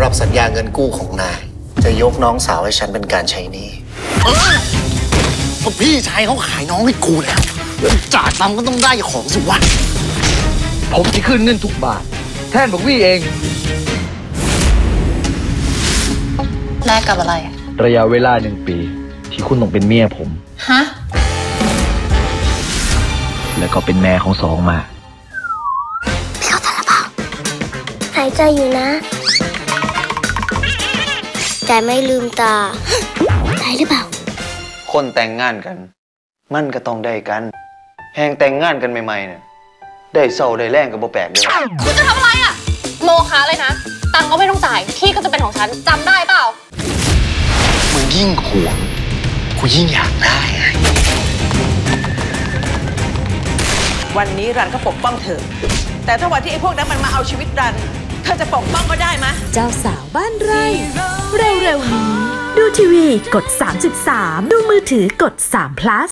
ำหรับสัญญาเงินกู้ของนาย จะยกน้องสาวให้ฉันเป็นการใช้หนี้เพราะพี่ชายเขาขายน้องให้กูแล้วจ่าตังก็ต้องได้ของสิวะผมจะขึ้นเงินทุกบาท แทนบอกวี่เอง แลกกับอะไรอะระยะเวลาหนึ่งปี ที่คุณต้องเป็นเมียผม ฮะ แล้วก็เป็นแม่ของสองมาหายใจอยู่นะ แต่ไม่ลืมตาใช่หรือเปล่า คนแต่งงานกัน มันก็ต้องได้กัน แหงแต่งงานกันใหม่ๆเนี่ยได้เศร้าได้แรงกับบ่แปลกเด้อคุณจะทำอะไรอะโมคะเลยนะ ตังค์ก็ไม่ต้องจ่าย ที่ก็จะเป็นของฉันจำได้เปล่ามึงยิ่งหวงกูยิ่งอยากได้ วันนี้รันก็ปกป้องเธอ แต่ถ้าวันที่ไอ้พวกนั้นมันมาเอาชีวิตรัน เธอจะปกป้องก็ได้ไหมะเจ้าสาวบ้านไร่เร็วๆนี้ ดูทีวีกด 3.3 ดูมือถือกด3 plus